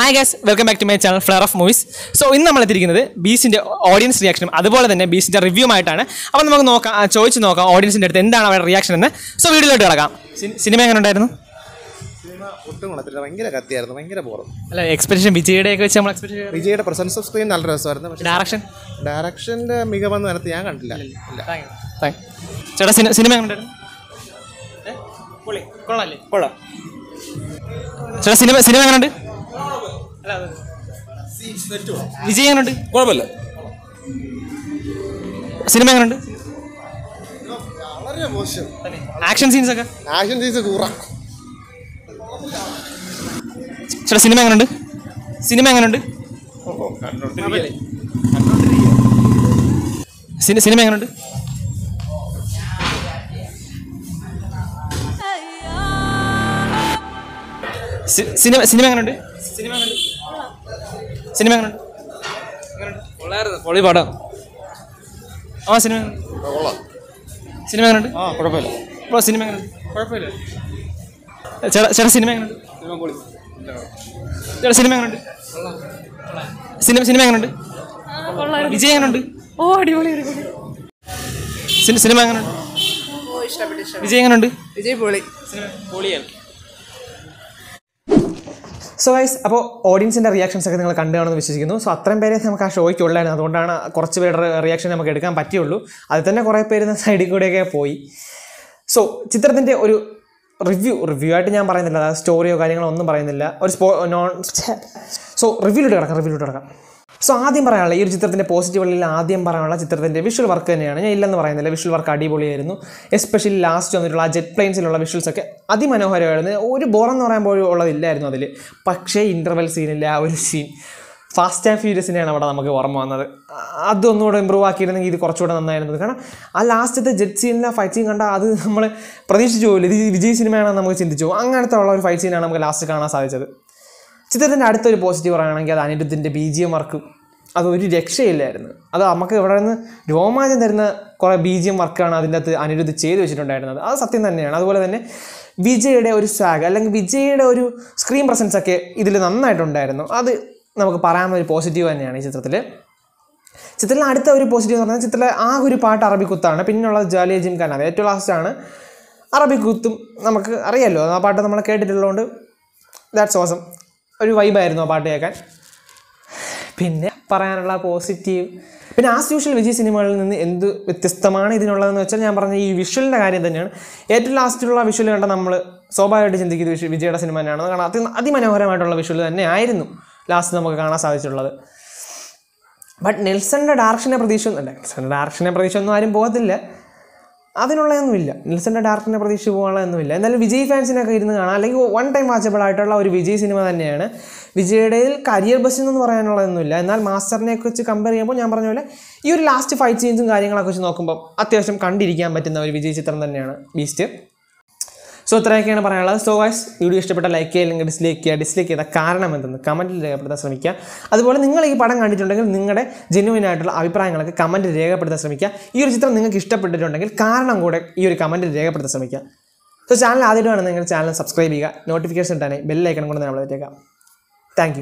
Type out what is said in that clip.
Hi guys welcome back to my channel flair of movies so ഇന്ന് നമ്മൾ എത്തിയിരിക്കുന്നത് ബീസിന്റെ audience റിയാക്ഷനും അതുപോലെ തന്നെ ബീസിന്റെ റിവ്യൂമായിട്ടാണ് അപ്പോൾ നമുക്ക് നോക്കാം ചോദിച്ച് നോക്കാം ഓഡിയൻസിന്റെ അടുത്ത് എന്താണ് അവരുടെ റിയാക്ഷൻ എന്ന്. സോ വീഡിയോയിലോട്ട് കിടക്കാം. സിനിമ എങ്ങനെ ഉണ്ടായിരുന്നു? സിനിമ ഒട്ടും ഗുണത്തില്ല ഭയങ്കര കത്തിയായിരുന്നു ഭയങ്കര ബോറും അല്ല എക്സ്പെക്ടേഷൻ വിജയുടെ ഒക്കെ വെച്ച് നമ്മൾ എക്സ്പെക്ട് വിജയുടെ പ്രസൻസ് ഓഫ് സ്ക്രീൻ നല്ല രസമായിരുന്നു. പക്ഷേ ഡയറക്ഷൻ ഡയറക്ഷന്റെ മികവെന്ന് നേരത്തെ ഞാൻ കണ്ടില്ല. ഇല്ല ചേട്ടാ സിനിമ സിനിമ എങ്ങനെ ഉണ്ടായിരുന്നു? കൊള്ളാം ചേട്ടാ സിനിമ സിനിമ എങ്ങനെ ഉണ്ട് വിജയ് എങ്ങനെയുണ്ട് കുഴപ്പമില്ല. സിനിമ എങ്ങനെയുണ്ട് വളരെ മോശം. ആക്ഷൻ സീൻസ് ഒക്കെ? ആക്ഷൻ സീൻസ് കൂറ. ചേട്ടാ സിനിമ എങ്ങനെയുണ്ട് സിനിമ എങ്ങനെയുണ്ട് സിനി- സിനിമ എങ്ങനെയുണ്ട് സി- സിനിമ സിനിമ എങ്ങനെയുണ്ട് സിനിമ എങ്ങനെയുണ്ട് സിനിമ എങ്ങനെയുണ്ട് പൊളി പടം. ആ സിനിമ? സിനിമ എങ്ങനെയുണ്ട് ആ കുഴപ്പമില്ല. ഇപ്പോൾ സിനിമ എങ്ങനെയുണ്ട് കുഴപ്പമില്ല. ചേട്ടാ ചേട്ടാ സിനിമ എങ്ങനെയുണ്ട് ചേട്ടാ സിനിമ എങ്ങനെയുണ്ട് സിനിമ സിനിമ എങ്ങനെയുണ്ട് വിജയ് എങ്ങനെയുണ്ട് ഓ അടിപൊളി അടിപൊളി. സിനി- സിനിമ എങ്ങനെയുണ്ട് ഓ ഇഷ്ടപ്പെട്ടു ഇഷ്ടപ്പെട്ടു. വിജയ് എങ്ങനെയുണ്ട് വിജയ് പൊളി. സോ ഗൈസ് അപ്പോൾ ഓഡിയൻസിന്റെ റിയാക്ഷൻസ് ഒക്കെ നിങ്ങൾ കണ്ടു കാണുമെന്ന് വിശ്വസിക്കുന്നു. സോ അത്രയും പേരെ നമുക്ക് ആ ഷോയ്ക്ക് ഉള്ളായിരുന്നു. അതുകൊണ്ടാണ് കുറച്ച് പേരുടെ റിയാക്ഷൻ നമുക്ക് എടുക്കാൻ പറ്റിയുള്ളൂ. അതിൽ തന്നെ കുറേ പേര് സൈഡിൽ കൂടെയൊക്കെ പോയി. സോ ചിത്രത്തിന്റെ ഒരു റിവ്യൂ റിവ്യൂ ആയിട്ട് ഞാൻ പറയുന്നില്ല. സ്റ്റോറിയോ കാര്യങ്ങളോ ഒന്നും പറയുന്നില്ല. ഒരു സ്പോ നോൺ സോ റിവ്യൂലോട്ട് കിടക്കാം റിവ്യൂലോട്ട് കിടക്കാം. സോ ആദ്യം പറയാനുള്ള ഈ ഒരു ചിത്രത്തിന്റെ പോസിറ്റീവുകളിൽ ആദ്യം പറയാനുള്ള ചിത്രത്തിന്റെ വിഷ്വൽ വർക്ക് തന്നെയാണ്. ഞാൻ ഇല്ലെന്ന് പറയുന്നില്ല വിഷ്വൽ വർക്ക് അടിപൊളിയായിരുന്നു. എസ്പെഷ്യലി ലാസ്റ്റ് വന്നിട്ടുള്ള ആ ജെറ്റ് പ്ലെയിൻസിലുള്ള വിഷ്വൽസ് ഒക്കെ അതിമനോഹരമായിരുന്നു. ഒരു ബോറെന്ന് പോലും ഉള്ളതില്ലായിരുന്നു അതിൽ പക്ഷേ ഇന്റർവെൽ സീനില്ല ആ ഒരു സീൻ ഫാസ്റ്റ് ആൻഡ് ഫ്യൂരിയസിനെയാണ് അവിടെ നമുക്ക് ഓർമ്മ വന്നത്. അതൊന്നുകൂടെ ഇമ്പ്രൂവ് ആക്കിയിരുന്നെങ്കിൽ ഇത് കുറച്ചുകൂടെ നന്നായിരുന്നത്. കാരണം ആ ലാസ്റ്റത്തെ ജെറ്റ് സീനിലെ ഫൈറ്റ് സീൻ കണ്ടാൽ അത് നമ്മൾ പ്രതീക്ഷിച്ചു പോകില്ല ഇത് വിജയ് സിനിമയാണെന്ന് നമുക്ക് ചിന്തിച്ചു അങ്ങനത്തെ ഉള്ള ഒരു ഫൈറ്റ് സീനാണ് നമുക്ക് ലാസ്റ്റ് കാണാൻ സാധിച്ചത്. ചിത്രത്തിന്റെ അടുത്തൊരു പോസിറ്റീവ് പറയുകയാണെങ്കിൽ അത് അനിരുദ്ധിന്റെ ബി ജി എം വർക്ക് അത് ഒരു രക്ഷയില്ലായിരുന്നു. അത് നമുക്ക് ഇവിടെ നിന്ന് രോമാഞ്ചം തരുന്ന കുറേ ബി ജി എം വർക്കാണ് അതിന്റെ അകത്ത് അനിരുദ്ധ് ചെയ്ത് വെച്ചിട്ടുണ്ടായിരുന്നത്. അത് സത്യം തന്നെയാണ്. അതുപോലെ തന്നെ വിജയുടെ ഒരു സ്വാഗ് അല്ലെങ്കിൽ വിജയുടെ ഒരു സ്ക്രീൻ പ്രസൻസ് ഒക്കെ ഇതിൽ നന്നായിട്ടുണ്ടായിരുന്നു. അത് നമുക്ക് പറയാവുന്ന ഒരു പോസിറ്റീവ് തന്നെയാണ് ഈ ചിത്രത്തിൽ ചിത്രത്തിലെ അടുത്ത ഒരു പോസിറ്റീവ് എന്ന് പറഞ്ഞാൽ ചിത്രത്തിലെ ആ ഒരു പാട്ട് അറബി കുത്താണ്. പിന്നുള്ളത് ജാലിയ ജിം ഖാൻ അത് ഏറ്റവും ലാസ്റ്റാണ് അറബി കുത്തും നമുക്ക് അറിയാമല്ലോ ആ പാട്ട് നമ്മൾ കേട്ടിട്ടുള്ളതുകൊണ്ട് ദാറ്റ്സ് ഓസം ഒരു വൈബായിരുന്നു ആ പാട്ട് കേൾക്കാൻ. പിന്നെ പറയാനുള്ള പോസിറ്റീവ് പിന്നെ ആസ് യൂഷ്വൽ വിജയ് സിനിമകളിൽ നിന്ന് എന്ത് വ്യത്യസ്തമാണ് ഇതിനുള്ളതെന്ന് വെച്ചാൽ ഞാൻ പറഞ്ഞ ഈ വിഷ്വലിന്റെ കാര്യം തന്നെയാണ്. ഏറ്റവും ലാസ്റ്റിലുള്ള വിഷ്വൽ കണ്ട നമ്മൾ സ്വാഭാവികമായിട്ട് ചിന്തിക്കുന്ന വിഷു വിജയുടെ സിനിമ തന്നെയാണ്. കാരണം അതി അതിമനോഹരമായിട്ടുള്ള വിഷ്വൽ തന്നെ ആയിരുന്നു ലാസ്റ്റ് നമുക്ക് കാണാൻ സാധിച്ചിട്ടുള്ളത്. ബട്ട് നെൽസന്റെ ഡയറക്ഷനെ ഒന്നും നെൽസന്റെ ഡയറക്ഷനെ പ്രതീക്ഷ ഒന്നും ആരും പോകത്തില്ല. അതിനുള്ളതൊന്നുമില്ല. നെൽസന്റെ ഡയറക്ഷനെ പ്രതീക്ഷ പോകാനുള്ളതൊന്നുമില്ല എന്നാലും വിജയ് ഫാൻസിനൊക്കെ ഇരുന്ന് കാണാം. അല്ലെങ്കിൽ വൺ ടൈം വാച്ചബിൾ ആയിട്ടുള്ള ഒരു വിജയ് സിനിമ തന്നെയാണ്. വിജയുടെ കരിയർ ബസ് എന്ന് പറയാനുള്ളതൊന്നുമില്ല. എന്നാൽ മാസ്റ്ററിനെ വെച്ച് കമ്പയർ ചെയ്യുമ്പോൾ ഞാൻ പറഞ്ഞ പോലെ ഈ ഒരു ലാസ്റ്റ് ഫൈറ്റ് സീൻസും കാര്യങ്ങളൊക്കെ വെച്ച് നോക്കുമ്പോൾ അത്യാവശ്യം കണ്ടിരിക്കാൻ പറ്റുന്ന ഒരു വിജയ് ചിത്രം തന്നെയാണ്. ബീസ്റ്റ് സോ ഇത്രയൊക്കെയാണ് പറയാനുള്ളത്. സോ വൈസ് വീഡിയോ ഇഷ്ടപ്പെട്ട ലൈക്ക് ചെയ്യുക അല്ലെങ്കിൽ ഡിസ്ലൈക്ക് ചെയ്യുക ഡിസ്ലൈക്ക് ചെയ്ത കാരണം എന്തെന്ന് കമന്റിൽ രേഖപ്പെടുത്താൻ ശ്രമിക്കുക. അതുപോലെ നിങ്ങൾ ഈ പടം കണ്ടിട്ടുണ്ടെങ്കിൽ നിങ്ങളുടെ ജെന്യുവൻ ആയിട്ടുള്ള അഭിപ്രായങ്ങളൊക്കെ കമന്റിൽ രേഖപ്പെടുത്താൻ ശ്രമിക്കുക. ഈ ഒരു ചിത്രം നിങ്ങൾക്ക് ഇഷ്ടപ്പെട്ടിട്ടുണ്ടെങ്കിൽ കാരണം കൂടെ ഈ ഒരു കമന്റിൽ രേഖപ്പെടുത്താൻ ശ്രമിക്കുക. സോ ചാനൽ ആദ്യമായിട്ടാണ് നിങ്ങൾ ചാനൽ സബ്സ്ക്രൈബ് ചെയ്യുക. നോട്ടിഫിക്കേഷൻ ഇട്ടാണ് ബെല്ലൈക്കണം കൊണ്ട് നമ്മൾ വെച്ചേക്കാം താങ്ക്